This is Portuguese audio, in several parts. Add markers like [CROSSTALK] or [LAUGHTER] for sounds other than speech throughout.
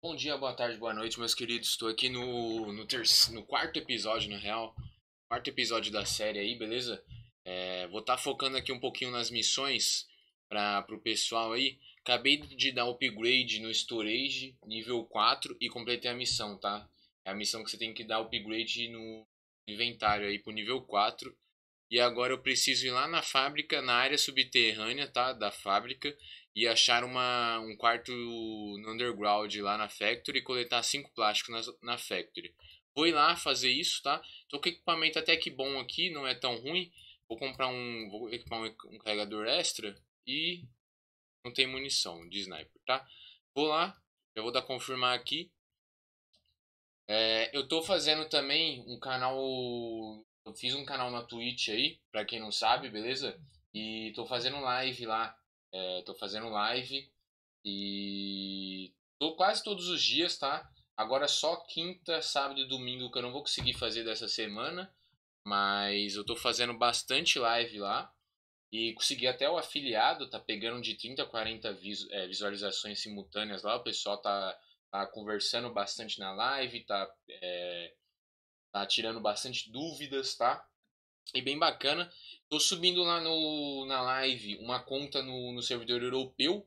Bom dia, boa tarde, boa noite, meus queridos. Estou aqui no, no, terceiro, no quarto episódio, na real. Quarto episódio da série aí, beleza? É, vou estar tá focando aqui um pouquinho nas missões para o pessoal aí. Acabei de dar upgrade no storage, nível 4, e completei a missão, tá? É a missão que você tem que dar upgrade no inventário aí pro nível 4. E agora eu preciso ir lá na fábrica, na área subterrânea, tá? Da fábrica e achar uma, um quarto no underground lá na factory e coletar cinco plásticos na, na factory. Vou ir lá fazer isso, tá? Tô com equipamento até que bom aqui, não é tão ruim. Vou comprar um, vou equipar um, um carregador extra e não tem munição de sniper, tá? Vou lá, já vou dar confirmar aqui. É, eu tô fazendo também um canal, eu fiz um canal na Twitch aí, pra quem não sabe, beleza? E tô fazendo live lá é, tô fazendo live e tô quase todos os dias, tá? Agora só quinta, sábado e domingo que eu não vou conseguir fazer dessa semana, mas eu tô fazendo bastante live lá e consegui até o afiliado, tá pegando de 30 a 40 visu é, visualizações simultâneas lá, o pessoal tá, tá conversando bastante na live, tá, é, tá tirando bastante dúvidas, tá? E bem bacana. Tô subindo lá no, na live uma conta no, no servidor europeu.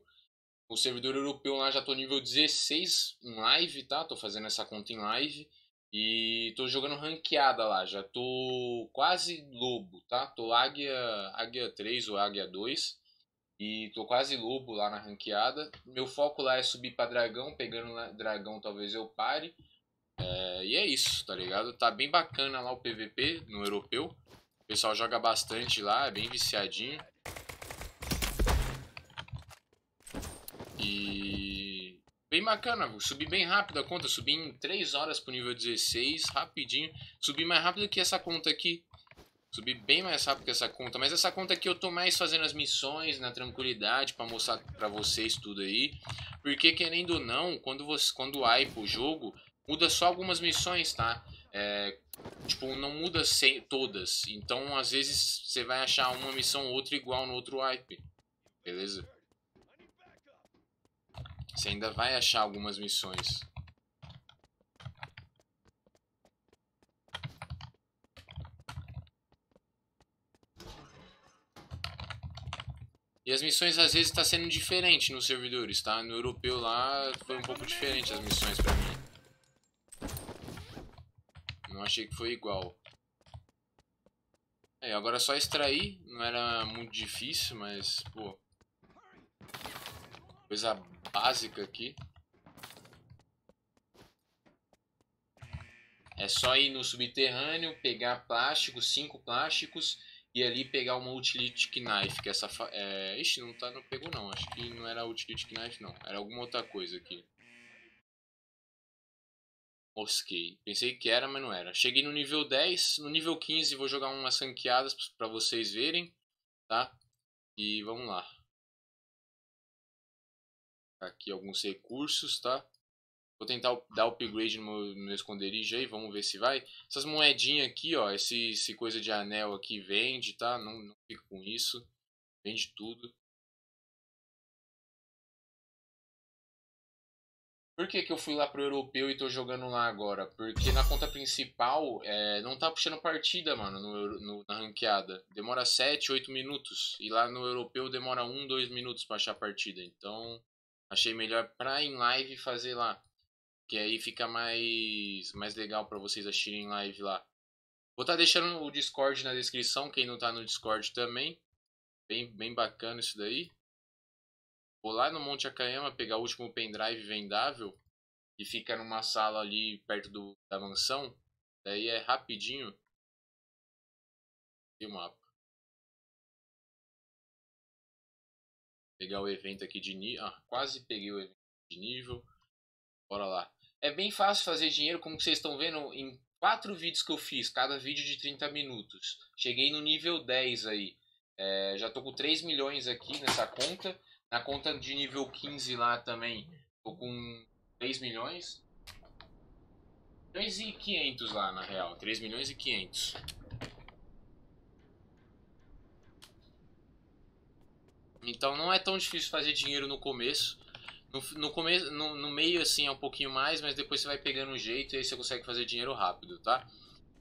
O servidor europeu lá já tô nível 16 em live, tá? Tô fazendo essa conta em live. E tô jogando ranqueada lá. Já tô quase lobo, tá? Tô águia, águia 3 ou águia 2. E tô quase lobo lá na ranqueada. Meu foco lá é subir pra dragão. Pegando dragão talvez eu pare. É, e é isso, tá ligado? Tá bem bacana lá o PVP no europeu. Pessoal joga bastante lá, é bem viciadinho. E... Bem bacana, subi bem rápido a conta, subi em 3 horas pro nível 16, rapidinho. Subi mais rápido que essa conta aqui. Subi bem mais rápido que essa conta, mas essa conta aqui eu tô mais fazendo as missões na tranquilidade para mostrar para vocês tudo aí. Porque querendo ou não, quando você quando wipe o jogo, muda só algumas missões, tá? É, tipo, não muda sem, todas. Então, às vezes, você vai achar uma missão ou outra igual no outro wipe. Beleza? Você ainda vai achar algumas missões. E as missões às vezes está sendo diferente nos servidores, tá? No europeu lá foi um pouco diferente as missões mim. Achei que foi igual. É, agora é só extrair. Não era muito difícil, mas, pô... Coisa básica aqui. É só ir no subterrâneo, pegar plásticos, cinco plásticos e ali pegar uma utility knife, que essa é, ixi, não tá não pegou não, acho que não era utility knife não, era alguma outra coisa aqui. Mosquei. Pensei que era, mas não era. Cheguei no nível 10. No nível 15 vou jogar umas ranqueadas para vocês verem. Tá? E vamos lá. Aqui alguns recursos, tá? Vou tentar dar upgrade no meu, no meu esconderijo aí, vamos ver se vai. Essas moedinhas aqui, ó, esse, esse coisa de anel aqui vende, tá? Não, não fico com isso. Vende tudo. Por que, que eu fui lá pro europeu e tô jogando lá agora? Porque na conta principal é, não tá puxando partida, mano, no, no, na ranqueada. Demora 7, 8 minutos. E lá no europeu demora 1, 2 minutos pra achar partida. Então achei melhor pra em live fazer lá. Que aí fica mais, mais legal pra vocês assistirem live lá. Vou estar tá deixando o Discord na descrição, quem não tá no Discord também. Bem, bem bacana isso daí. Vou lá no Monte Akayama pegar o último pendrive vendável e fica numa sala ali perto do, da mansão. Daí é rapidinho. E o mapa. Pegar o evento aqui de nível. Ah, quase peguei o evento de nível. Bora lá. É bem fácil fazer dinheiro, como vocês estão vendo, em quatro vídeos que eu fiz, cada vídeo de 30 minutos. Cheguei no nível 10 aí. É, já tô com 3 milhões aqui nessa conta. Na conta de nível 15 lá também, tô com 3 milhões. 3 e 500 lá, na real. 3 milhões e 500. Então não é tão difícil fazer dinheiro no começo. No, no, começo, no, no meio, assim, é um pouquinho mais, mas depois você vai pegando um jeito e aí você consegue fazer dinheiro rápido, tá?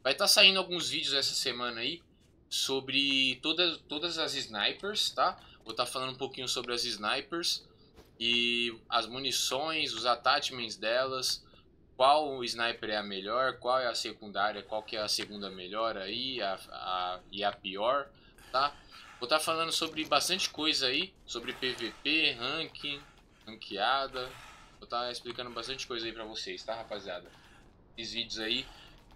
Vai estar tá saindo alguns vídeos essa semana aí sobre todas, todas as snipers, tá? Vou estar tá falando um pouquinho sobre as snipers e as munições, os attachments delas, qual sniper é a melhor, qual é a secundária, qual que é a segunda melhor aí a, a, e a pior, tá? Vou estar tá falando sobre bastante coisa aí, sobre PVP, ranking, ranqueada. Vou estar tá explicando bastante coisa aí pra vocês, tá rapaziada? Esses vídeos aí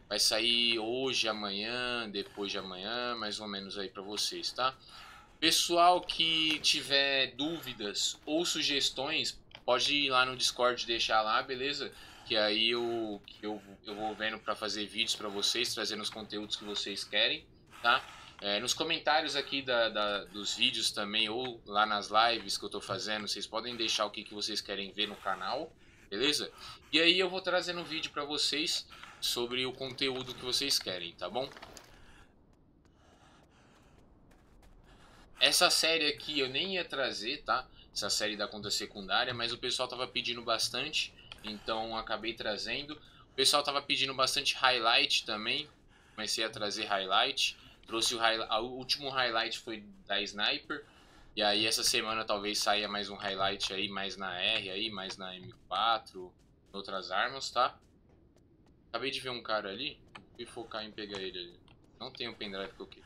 vai sair hoje, amanhã, depois de amanhã, mais ou menos aí pra vocês, tá? Pessoal que tiver dúvidas ou sugestões, pode ir lá no Discord deixar lá, beleza? Que aí eu, eu, eu vou vendo para fazer vídeos para vocês, trazendo os conteúdos que vocês querem, tá? É, nos comentários aqui da, da, dos vídeos também, ou lá nas lives que eu tô fazendo, vocês podem deixar o que, que vocês querem ver no canal, beleza? E aí eu vou trazendo um vídeo para vocês sobre o conteúdo que vocês querem, tá bom? Essa série aqui eu nem ia trazer, tá? Essa série da conta secundária, mas o pessoal tava pedindo bastante, então acabei trazendo. O pessoal tava pedindo bastante highlight também, comecei a trazer highlight. Trouxe o, o último highlight foi da Sniper. E aí essa semana talvez saia mais um highlight aí, mais na R aí, mais na M4, outras armas, tá? Acabei de ver um cara ali, e focar em pegar ele ali. Não tem o pendrive que eu.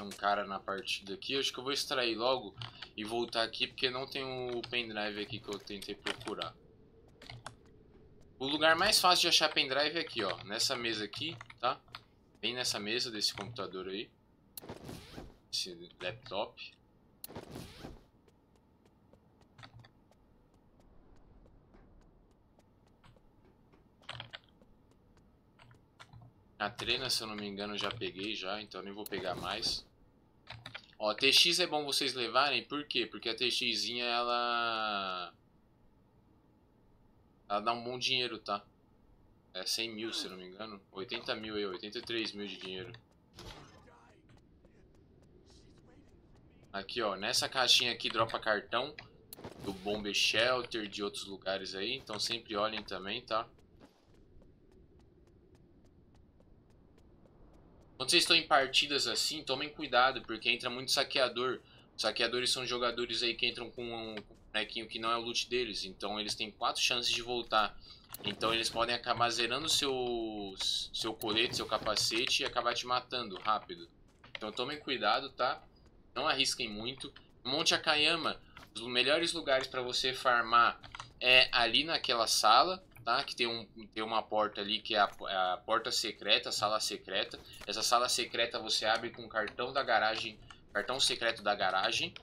Tinha um cara na partida aqui. Acho que eu vou extrair logo e voltar aqui porque não tem o pendrive aqui que eu tentei procurar. O lugar mais fácil de achar pendrive é aqui, ó. Nessa mesa aqui, tá? Bem nessa mesa desse computador aí. Esse laptop. A trena, se eu não me engano, já peguei já, então nem vou pegar mais. Ó, TX é bom vocês levarem, por quê? Porque a TXzinha, ela... Ela dá um bom dinheiro, tá? É 100 mil, se não me engano. 80 mil aí, 83 mil de dinheiro. Aqui, ó, nessa caixinha aqui dropa cartão do Bomber Shelter, de outros lugares aí. Então sempre olhem também, tá? Quando vocês estão em partidas assim, tomem cuidado, porque entra muito saqueador. Saqueadores são jogadores aí que entram com um bonequinho que não é o loot deles, então eles têm quatro chances de voltar. Então eles podem acabar zerando seu, seu colete, seu capacete e acabar te matando rápido. Então tomem cuidado, tá? Não arrisquem muito. Monte Akayama, os melhores lugares para você farmar é ali naquela sala tá? Que tem, um, tem uma porta ali que é a, é a porta secreta, a sala secreta. Essa sala secreta você abre com o cartão da garagem, cartão secreto da garagem.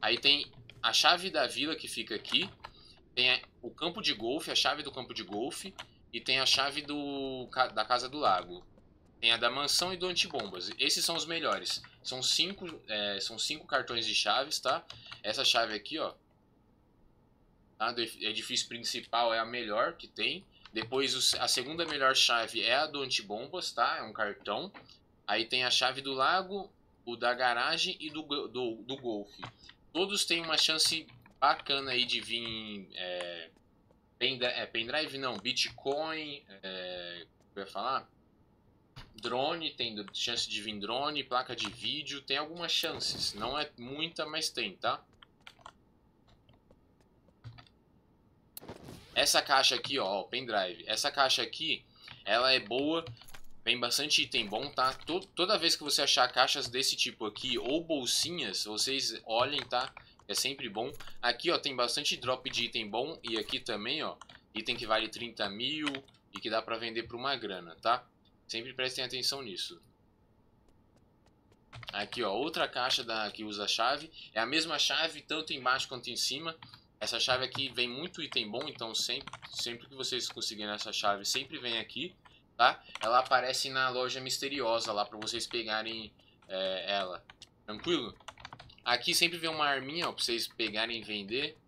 Aí tem a chave da vila que fica aqui. Tem o campo de golfe, a chave do campo de golfe. E tem a chave do, da casa do lago. Tem a da mansão e do antibombas. Esses são os melhores. São cinco, é, são cinco cartões de chaves, tá? Essa chave aqui, ó, Tá? Do edifício principal é a melhor que tem. Depois a segunda melhor chave é a do antibombas, tá? É um cartão. Aí tem a chave do lago, o da garagem e do, do, do golfe. Todos têm uma chance bacana aí de vir é, é, pendrive, não, Bitcoin, é, eu ia falar? Drone, tem chance de vir drone, placa de vídeo, tem algumas chances. Não é muita, mas tem, tá? Essa caixa aqui, ó, pendrive. Essa caixa aqui, ela é boa, vem bastante item bom, tá? Toda vez que você achar caixas desse tipo aqui, ou bolsinhas, vocês olhem, tá? É sempre bom. Aqui, ó, tem bastante drop de item bom. E aqui também, ó, item que vale 30 mil e que dá pra vender por uma grana, tá? Sempre prestem atenção nisso. Aqui, ó, outra caixa da, que usa chave. É a mesma chave, tanto embaixo quanto em cima. Essa chave aqui vem muito item bom, então sempre, sempre que vocês conseguirem essa chave, sempre vem aqui, tá? Ela aparece na loja misteriosa lá para vocês pegarem é, ela. Tranquilo? Aqui sempre vem uma arminha, ó, pra vocês pegarem e vender.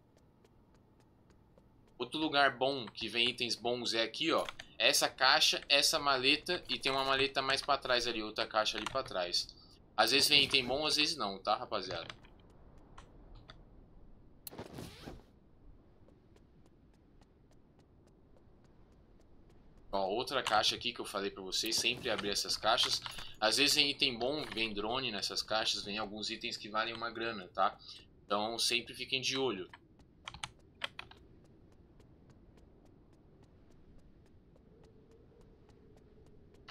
Outro lugar bom que vem itens bons é aqui, ó. Essa caixa, essa maleta e tem uma maleta mais pra trás ali, outra caixa ali pra trás. Às vezes vem item bom, às vezes não, tá, rapaziada? Ó, outra caixa aqui que eu falei pra vocês, sempre abrir essas caixas. Às vezes vem item bom, vem drone nessas caixas, vem alguns itens que valem uma grana, tá? Então sempre fiquem de olho.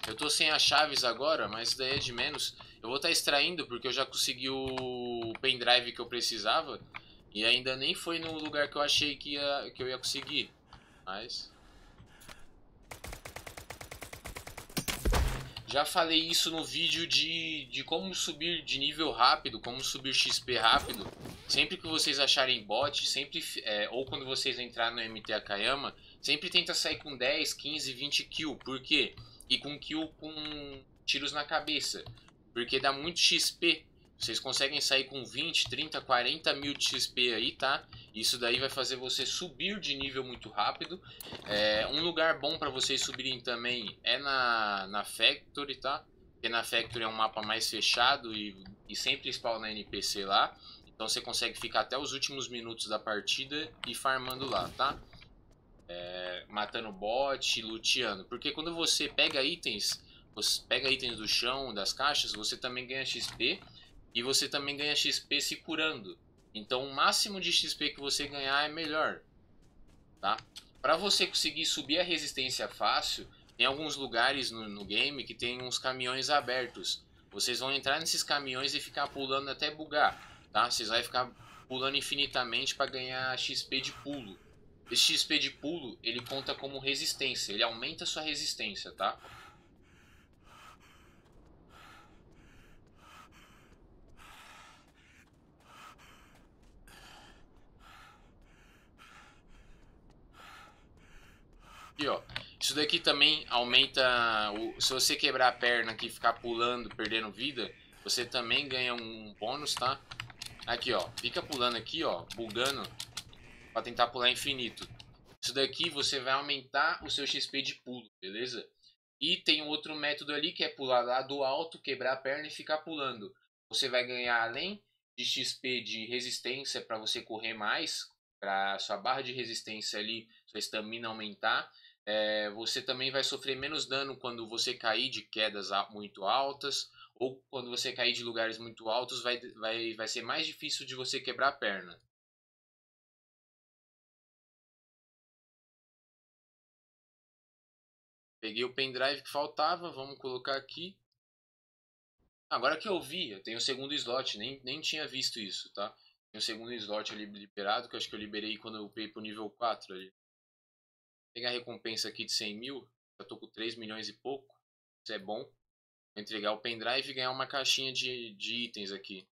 Eu tô sem as chaves agora, mas daí é de menos. Eu vou estar tá extraindo porque eu já consegui o pendrive que eu precisava. E ainda nem foi no lugar que eu achei que, ia, que eu ia conseguir. Mas... Já falei isso no vídeo de, de como subir de nível rápido, como subir XP rápido. Sempre que vocês acharem bot, sempre é, ou quando vocês entrarem no MT Akayama, sempre tenta sair com 10, 15, 20 kills. Por quê? E com kill com tiros na cabeça. Porque dá muito XP vocês conseguem sair com 20, 30, 40 mil de XP aí, tá? Isso daí vai fazer você subir de nível muito rápido. É, um lugar bom para vocês subirem também é na, na Factory, tá? Porque na Factory é um mapa mais fechado e, e sempre spawna NPC lá. Então você consegue ficar até os últimos minutos da partida e farmando lá, tá? É, matando bot, luteando. Porque quando você pega itens, você pega itens do chão, das caixas, você também ganha XP e você também ganha XP se curando. Então o máximo de XP que você ganhar é melhor. Tá? Para você conseguir subir a resistência fácil, tem alguns lugares no, no game que tem uns caminhões abertos. Vocês vão entrar nesses caminhões e ficar pulando até bugar. Tá? Vocês vão ficar pulando infinitamente para ganhar XP de pulo. Esse XP de pulo, ele conta como resistência, ele aumenta sua resistência, tá? Aqui, ó. Isso daqui também aumenta. O, se você quebrar a perna aqui e ficar pulando, perdendo vida, você também ganha um bônus, tá? Aqui, ó. Fica pulando aqui, ó. Bugando. Pra tentar pular infinito. Isso daqui você vai aumentar o seu XP de pulo, beleza? E tem outro método ali que é pular lá do alto, quebrar a perna e ficar pulando. Você vai ganhar além de XP de resistência para você correr mais, para sua barra de resistência ali, sua estamina aumentar é, você também vai sofrer menos dano quando você cair de quedas muito altas ou quando você cair de lugares muito altos vai, vai, vai ser mais difícil de você quebrar a perna. Peguei o pendrive que faltava, vamos colocar aqui. Agora que eu vi, eu tenho o segundo slot, nem, nem tinha visto isso, tá? Tem o segundo slot ali liberado, que eu acho que eu liberei quando eu upei pro nível 4 ali pegar a recompensa aqui de 100 mil, já tô com 3 milhões e pouco, isso é bom. Vou entregar o pendrive e ganhar uma caixinha de, de itens aqui.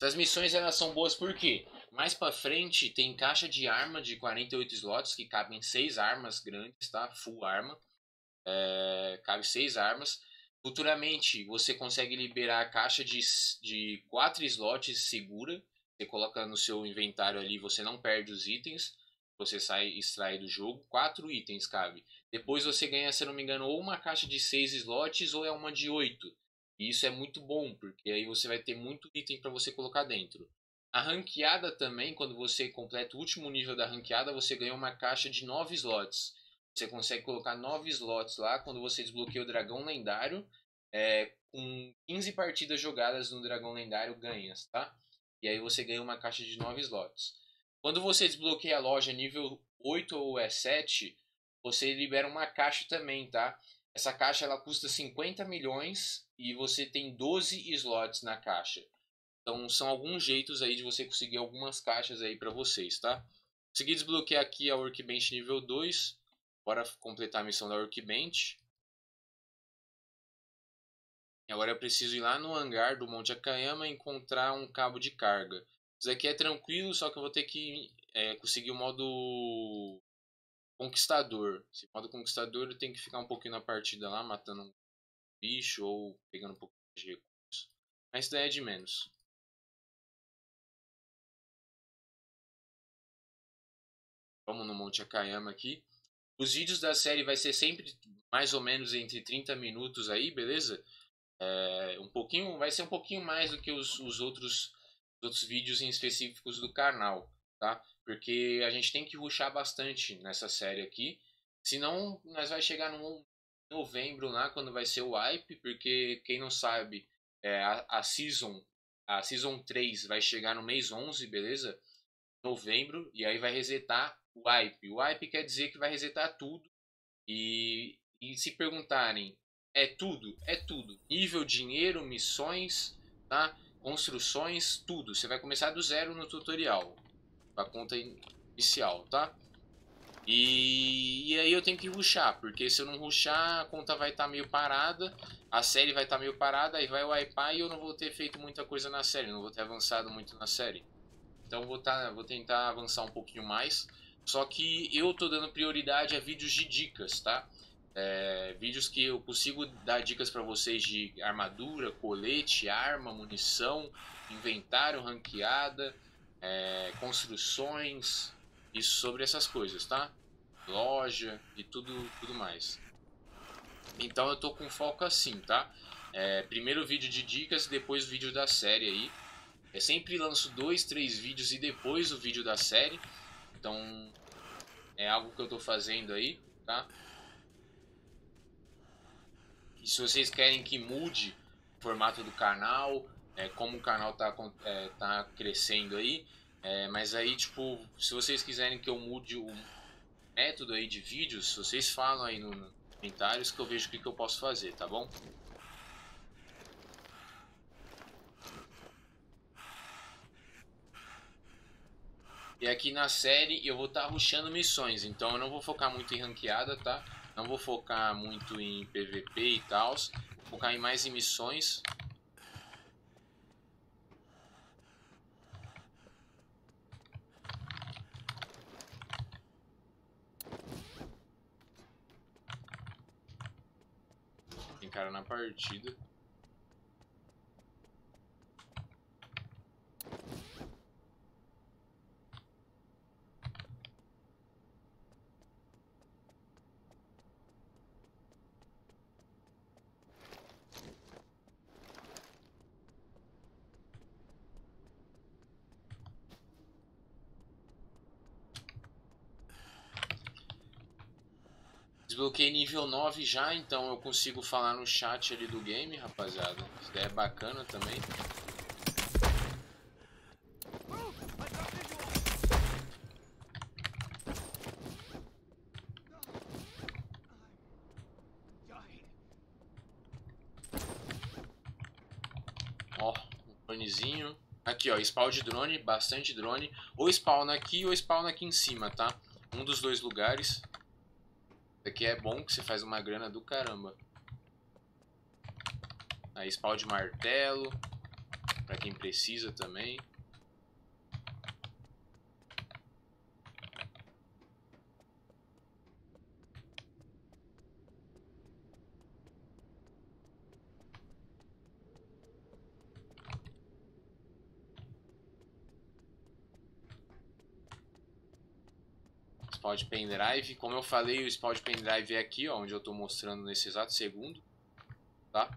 Essas missões elas são boas porque mais para frente tem caixa de arma de 48 slots que cabem 6 armas grandes, tá? Full arma. É, cabe 6 armas. Futuramente você consegue liberar a caixa de, de 4 slots segura. Você coloca no seu inventário ali, você não perde os itens você sai extrai do jogo. Quatro itens cabe. Depois você ganha, se não me engano, ou uma caixa de seis slots ou é uma de oito. E isso é muito bom, porque aí você vai ter muito item para você colocar dentro. A ranqueada também, quando você completa o último nível da ranqueada, você ganha uma caixa de nove slots. Você consegue colocar nove slots lá quando você desbloqueia o dragão lendário. É, com 15 partidas jogadas no dragão lendário ganhas, tá? E aí você ganha uma caixa de 9 slots. Quando você desbloqueia a loja nível 8 ou E7, você libera uma caixa também, tá? Essa caixa ela custa 50 milhões e você tem 12 slots na caixa. Então são alguns jeitos aí de você conseguir algumas caixas aí para vocês, tá? Consegui desbloquear aqui a Workbench nível 2. Bora completar a missão da Workbench. Agora eu preciso ir lá no hangar do Monte Akayama e encontrar um cabo de carga. Isso aqui é tranquilo, só que eu vou ter que é, conseguir o modo conquistador. Esse modo conquistador eu tenho que ficar um pouquinho na partida lá, matando um bicho ou pegando um pouco de recursos. Mas isso daí é de menos. Vamos no Monte Akayama aqui. Os vídeos da série vai ser sempre mais ou menos entre 30 minutos aí, beleza? É, um pouquinho, vai ser um pouquinho mais do que os, os outros, os outros vídeos em específicos do canal, tá? Porque a gente tem que ruxar bastante nessa série aqui. Senão, nós vai chegar no novembro lá, quando vai ser o hype, porque quem não sabe, é, a, a Season a Season 3 vai chegar no mês 11, beleza? Novembro, e aí vai resetar o wipe. O wipe quer dizer que vai resetar tudo. E, e se perguntarem, é tudo? É tudo. Nível, dinheiro, missões, tá? Construções, tudo. Você vai começar do zero no tutorial. A conta inicial, tá? E, e aí eu tenho que ruxar, porque se eu não ruxar, a conta vai estar tá meio parada, a série vai estar tá meio parada, aí vai wipear e eu não vou ter feito muita coisa na série, não vou ter avançado muito na série. Então vou, tá, vou tentar avançar um pouquinho mais. Só que eu tô dando prioridade a vídeos de dicas, tá? É, vídeos que eu consigo dar dicas para vocês de armadura, colete, arma, munição, inventário, ranqueada, é, construções e sobre essas coisas, tá? Loja e tudo, tudo mais. Então eu tô com foco assim, tá? É, primeiro vídeo de dicas, depois vídeo da série aí. Eu sempre lanço dois, três vídeos e depois o vídeo da série. Então, é algo que eu estou fazendo aí, tá? E se vocês querem que mude o formato do canal, é, como o canal tá, é, tá crescendo aí, é, mas aí, tipo, se vocês quiserem que eu mude o método aí de vídeos, vocês falam aí nos comentários que eu vejo o que, que eu posso fazer, tá bom? E aqui na série eu vou estar tá rushando missões, então eu não vou focar muito em ranqueada, tá? Não vou focar muito em PVP e tal. Vou focar em mais em missões. Tem cara na partida. Desbloqueei nível 9 já, então eu consigo falar no chat ali do game, rapaziada. Isso daí é bacana também. Ó, um panezinho. Aqui, ó, spawn de drone, bastante drone. Ou spawn aqui ou spawn aqui em cima, tá? Um dos dois lugares. Isso aqui é bom que você faz uma grana do caramba. Aí spawn de martelo. Pra quem precisa também. Spawn de pendrive. Como eu falei, o spawn de pendrive é aqui, ó, onde eu estou mostrando nesse exato segundo, tá?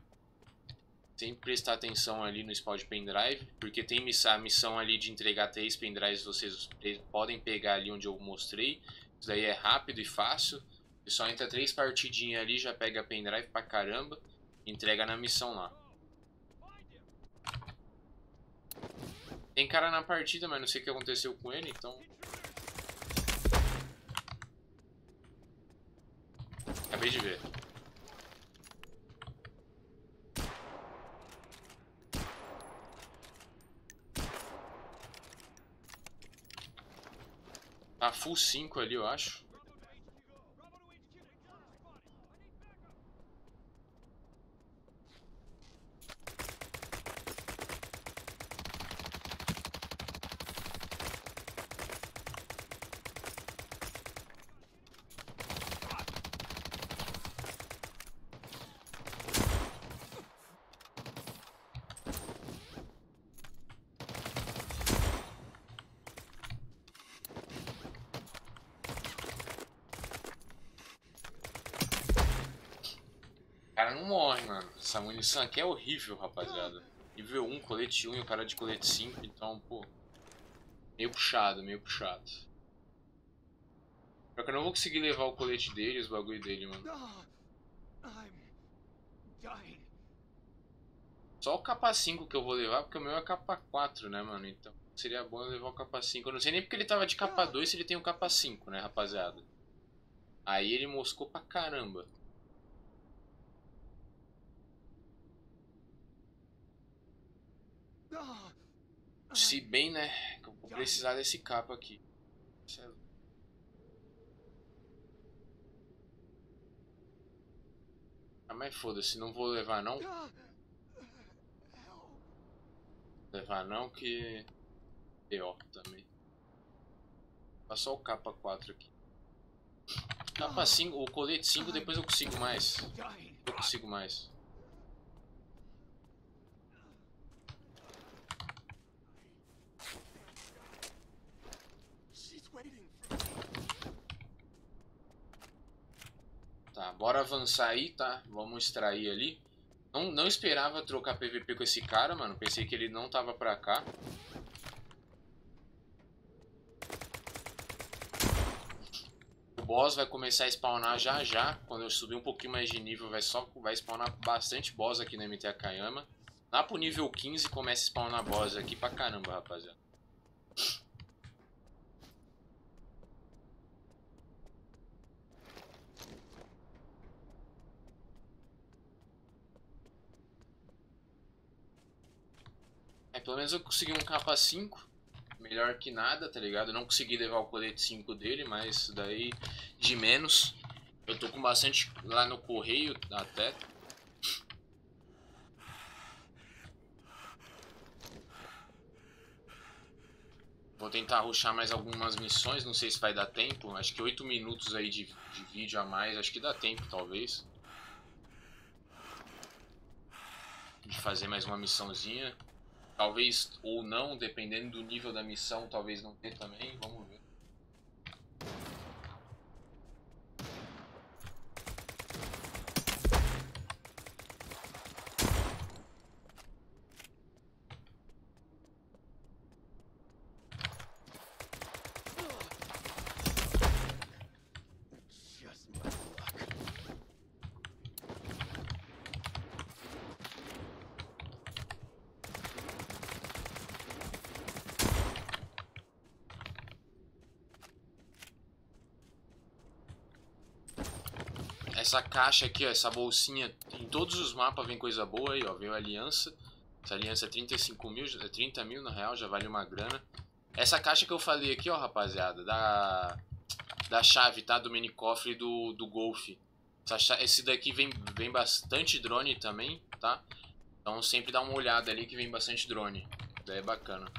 Sempre prestar atenção ali no spawn de pendrive, porque tem a missão ali de entregar três pendrives, vocês podem pegar ali onde eu mostrei. Isso daí é rápido e fácil. Você só entra três partidinhas ali, já pega pendrive pra caramba, entrega na missão lá. Tem cara na partida, mas não sei o que aconteceu com ele, então Acabei de ver. Tá full 5 ali, eu acho. Cara não morre, mano. Essa munição aqui é horrível, rapaziada. Nível 1, colete 1 e o cara de colete 5, então, pô. Meio puxado, meio puxado. Só que eu não vou conseguir levar o colete dele, os bagulho dele, mano. Só o capa 5 que eu vou levar, porque o meu é capa 4, né, mano? Então seria bom eu levar o capa 5. Eu não sei nem porque ele tava de capa 2 se ele tem o capa 5, né, rapaziada? Aí ele moscou pra caramba. Se bem, né, que eu vou precisar desse capa aqui. Ah, mas foda-se, não vou levar não. Levar não que... Pior também. Passou o capa 4 aqui. Capa 5, o colete 5 depois eu consigo mais. Eu consigo mais. Tá, bora avançar aí, tá? Vamos extrair ali. Não, não esperava trocar PVP com esse cara, mano. Pensei que ele não tava pra cá. O boss vai começar a spawnar já já. Quando eu subir um pouquinho mais de nível, vai, só, vai spawnar bastante boss aqui no MT Akayama. Lá pro nível 15 começa a spawnar boss aqui pra caramba, rapaziada. Pelo menos eu consegui um capa 5. Melhor que nada, tá ligado? Eu não consegui levar o colete 5 dele, mas daí de menos. Eu tô com bastante lá no correio até. Vou tentar ruxar mais algumas missões, não sei se vai dar tempo. Acho que 8 minutos aí de, de vídeo a mais, acho que dá tempo talvez. De fazer mais uma missãozinha. Talvez ou não, dependendo do nível da missão, talvez não ter também. Vamos ver. Essa caixa aqui, ó, essa bolsinha, em todos os mapas vem coisa boa aí, ó. Veio aliança. Essa aliança é 35 mil, é 30 mil na real, já vale uma grana. Essa caixa que eu falei aqui, ó, rapaziada, da, da chave, tá? Do mini cofre do, do Golf. Essa, esse daqui vem, vem bastante drone também, tá? Então sempre dá uma olhada ali que vem bastante drone. Daí é bacana.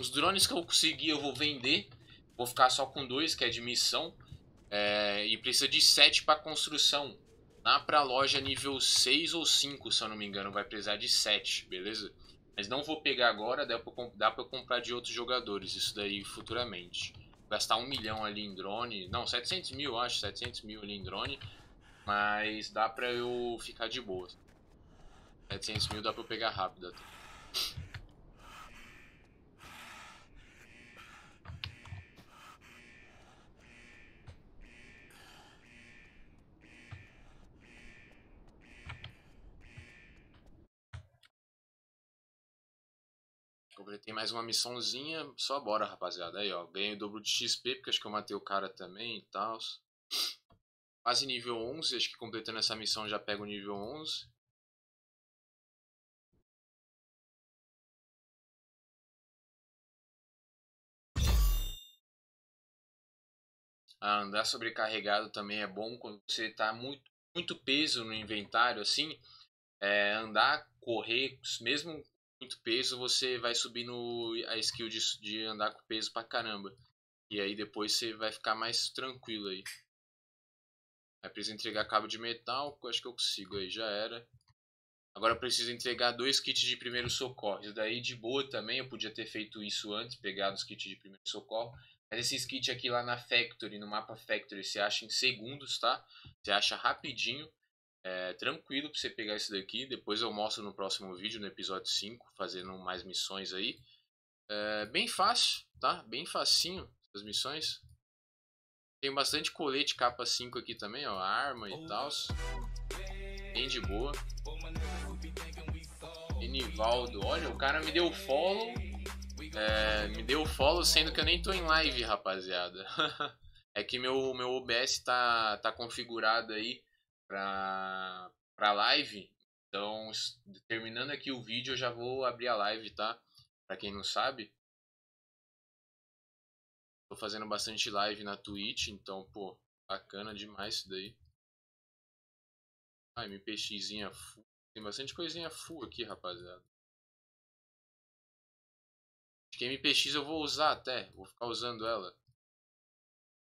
Os drones que eu conseguir eu vou vender. Vou ficar só com dois, que é de missão. É, e precisa de 7 para construção. Na pra loja nível 6 ou 5, se eu não me engano, vai precisar de 7, beleza? Mas não vou pegar agora, dá dá pra comprar de outros jogadores, isso daí futuramente. Gastar um milhão ali em drone, não, 700 mil acho, 700 mil ali em drone. Mas dá pra eu ficar de boa. 700 mil dá pra eu pegar rápido até. Completei mais uma missãozinha, só bora, rapaziada. Aí, ó, ganhei o dobro de XP, porque acho que eu matei o cara também e tal. Quase nível 11, acho que completando essa missão já pego o nível 11. Ah, andar sobrecarregado também é bom quando você tá muito, muito peso no inventário, assim. É, andar, correr, mesmo muito peso, você vai subindo a skill de, de andar com peso pra caramba. E aí depois você vai ficar mais tranquilo aí. Aí preciso entregar cabo de metal, acho que eu consigo aí, já era. Agora preciso entregar dois kits de primeiro socorro. Daí de boa também, eu podia ter feito isso antes, pegado os kits de primeiro socorro. Mas esses kits aqui lá na Factory, no mapa Factory, você acha em segundos, tá? Você acha rapidinho. É, tranquilo pra você pegar esse daqui. Depois eu mostro no próximo vídeo, no episódio 5, fazendo mais missões aí. É, bem fácil, tá? Bem facinho as missões. Tem bastante colete capa 5 aqui também, ó. Arma e tal. Bem de boa. Enivaldo, olha, o cara me deu follow. É, me deu follow sendo que eu nem tô em live, rapaziada. [LAUGHS] é que meu, meu OBS tá, tá configurado aí pra, pra live. Então, terminando aqui o vídeo, eu já vou abrir a live, tá? Pra quem não sabe. Tô fazendo bastante live na Twitch, então, pô, bacana demais isso daí. Ah, MPXzinha full. Tem bastante coisinha full aqui, rapaziada. Acho que MPX eu vou usar até. Vou ficar usando ela.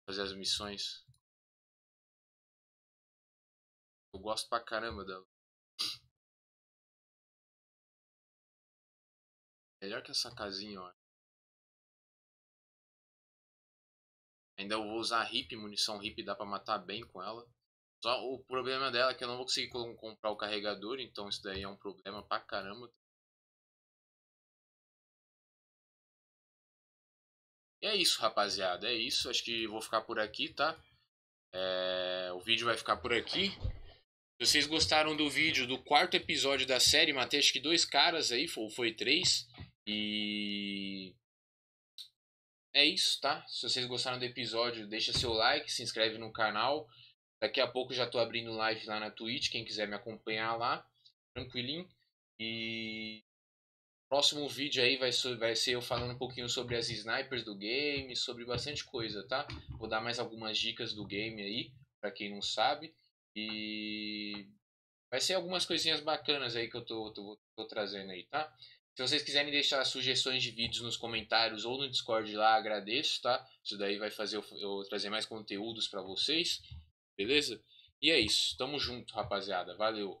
Fazer as missões. Eu gosto pra caramba dela. Melhor que essa casinha, ó. Ainda eu vou usar hip, munição hip dá pra matar bem com ela. Só o problema dela é que eu não vou conseguir comprar o carregador, então isso daí é um problema pra caramba. E é isso, rapaziada. É isso. Acho que vou ficar por aqui, tá? É... O vídeo vai ficar por aqui. Se vocês gostaram do vídeo do quarto episódio da série, matei acho que dois caras aí, ou foi três. E. É isso, tá? Se vocês gostaram do episódio, deixa seu like, se inscreve no canal. Daqui a pouco já tô abrindo live lá na Twitch, quem quiser me acompanhar lá, tranquilinho. E próximo vídeo aí vai vai ser eu falando um pouquinho sobre as snipers do game, sobre bastante coisa, tá? Vou dar mais algumas dicas do game aí, para quem não sabe. E vai ser algumas coisinhas bacanas aí que eu tô, tô, tô trazendo aí, tá? Se vocês quiserem deixar sugestões de vídeos nos comentários ou no Discord lá, agradeço, tá? Isso daí vai fazer eu, eu trazer mais conteúdos para vocês, beleza? E é isso, tamo junto, rapaziada. Valeu!